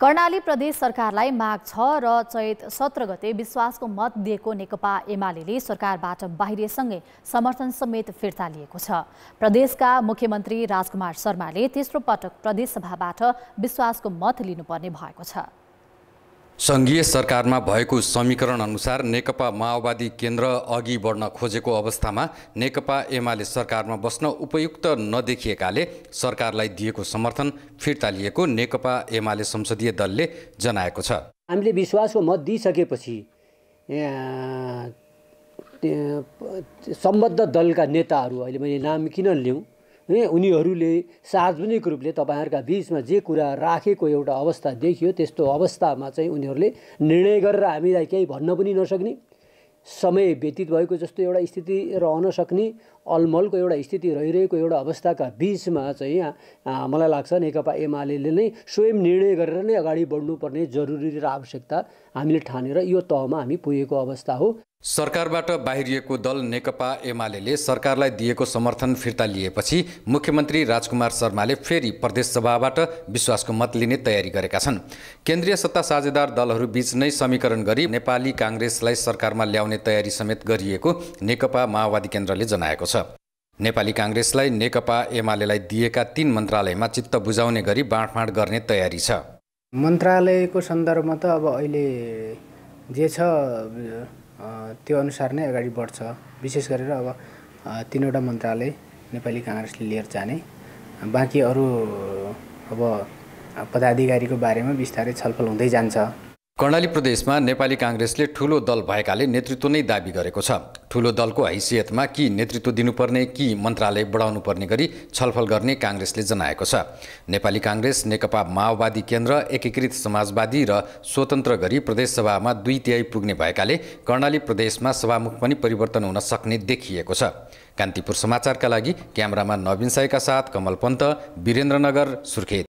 कर्णाली प्रदेश सरकारलाई माघ छ र चैत सत्र गते विश्वासको मत दिएको नेकपा एमाले सरकारबाट बाहिरिएसँगै समर्थन समेत फिर्ता लिएको छ। प्रदेशका मुख्यमन्त्री राजकुमार शर्माले तेस्रो पटक प्रदेशसभाबाट विश्वासको मत लिनुपर्ने भएको छ। सङ्घीय सरकारमा भएको समीकरण अनुसार नेकपा माओवादी केन्द्र अघि बढ्न खोजेको अवस्थामा नेकपा एमाले सरकारमा बस्न उपयुक्त नदेखिएकाले सरकारलाई दिएको समर्थन फिर्ता लिएको नेकपा एमाले संसदीय दलले जनाएको छ। हामीले विश्वासको मत दिइसकेपछि सम्बद्ध दलका नेताहरू अहिले मैले नाम किन लिउँ उनीहरूले सार्वजनिक रूपले तपाईँहरूका बिचमा जे कुरा राखेको एउटा अवस्था देखियो त्यस्तो अवस्थामा चाहिँ उनीहरूले निर्णय गरेर हामीलाई केही भन्न पनि नसक्ने समय व्यतीत भएको जस्तो एउटा स्थिति रहन सक्ने अलमलको एउटा स्थिति रहिरहेको एउटा अवस्थाका बिचमा चाहिँ मलाई लाग्छ नेकपा एमाले नै स्वयं निर्णय गरेर नै अगाडि बढ्नुपर्ने जरुरी र आवश्यकता हामीले ठानेर यो तहमा हामी पुगेको अवस्था हो। सरकारबाट बाहिरिएको दल नेकपा एमाले सरकारलाई दिएको समर्थन फिर्ता लिएपछि मुख्यमन्त्री राजकुमार शर्माले फेरि प्रदेश सभाबाट विश्वासको मत लिने तयारी गरेका छन्। केन्द्रीय सत्ता साझेदार दलहरू बीच नै समीकरण गरी नेपाली काङ्ग्रेसलाई सरकारमा ल्याउने तयारी समेत गरिएको नेकपा माओवादी केन्द्रले जनाएको छ। नेपाली काङ्ग्रेसलाई नेकपा एमालेलाई दिएका तीन मन्त्रालयमा चित्त बुझाउने गरी बाँडफाँड गर्ने तयारी छ। मन्त्रालयको सन्दर्भमा त अब अहिले जे छ त्यो अनुसार नै अगाडि बढ्छ। विशेष गरेर अब तिनवटा मन्त्रालय नेपाली काङ्ग्रेसले लिएर जाने। बाँकी अरू अब पदाधिकारीको बारेमा बिस्तारै छलफल हुँदै जान्छ। कर्णाली प्रदेशमा नेपाली काङ्ग्रेसले ठुलो दल भएकाले नेतृत्व नै दावी गरेको छ। ठुलो दलको हैसियतमा कि नेतृत्व दिनुपर्ने कि मन्त्रालय बढाउनु पर्ने गरी छलफल गर्ने काङ्ग्रेसले जनाएको छ। नेपाली काङ्ग्रेस नेकपा माओवादी केन्द्र एकीकृत समाजवादी र स्वतन्त्र गरी प्रदेशसभामा दुई तिहाई पुग्ने भएकाले कर्णाली प्रदेशमा सभामुख पनि परिवर्तन हुन सक्ने देखिएको छ। कान्तिपुर समाचारका लागि क्यामरामा नवीन साईका साथ कमल पन्त वीरेन्द्रनगर सुर्खेत।